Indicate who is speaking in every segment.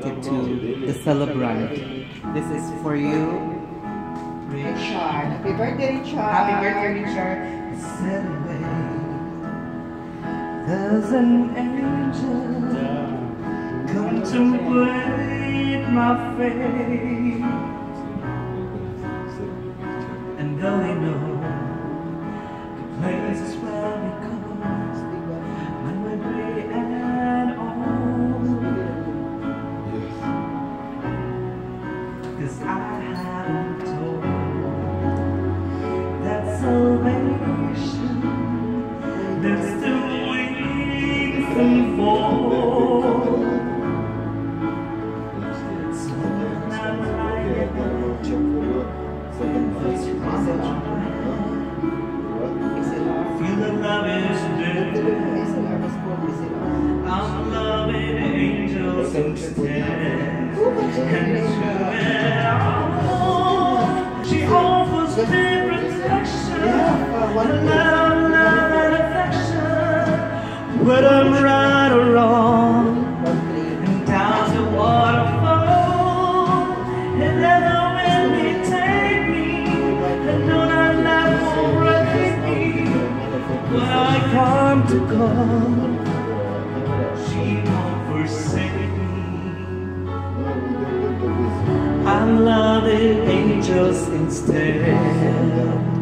Speaker 1: to the celebrant. This is for you.
Speaker 2: Richard. Happy birthday, Richard.
Speaker 1: Happy birthday, Richard. There's an angel come to break my faith. And though they know the places I'm lying feel the love is dead. I'm loving angels instead. And it all, she offers me protection. Whether I'm right or wrong, and down the waterfall, and never will me take me. And know that love won't break me. When I come to call, she won't forsake me. I'm loving angels instead.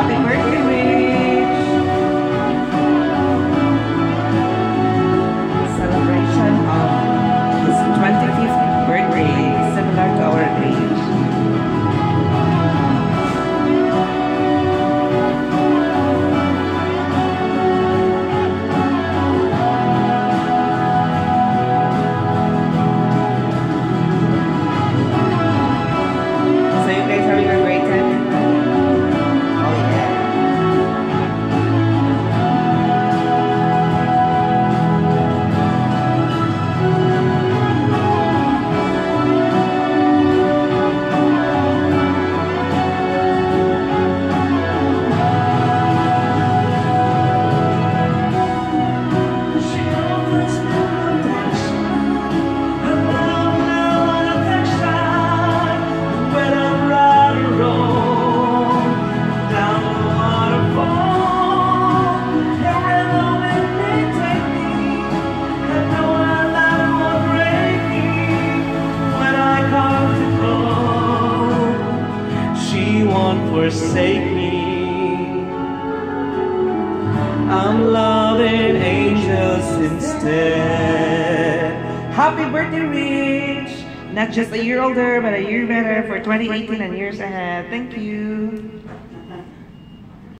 Speaker 1: Happy birthday, me. I'm loving angels instead. Happy birthday, Rich! Not just a year older, but a year better for 2018 and years ahead. Thank you.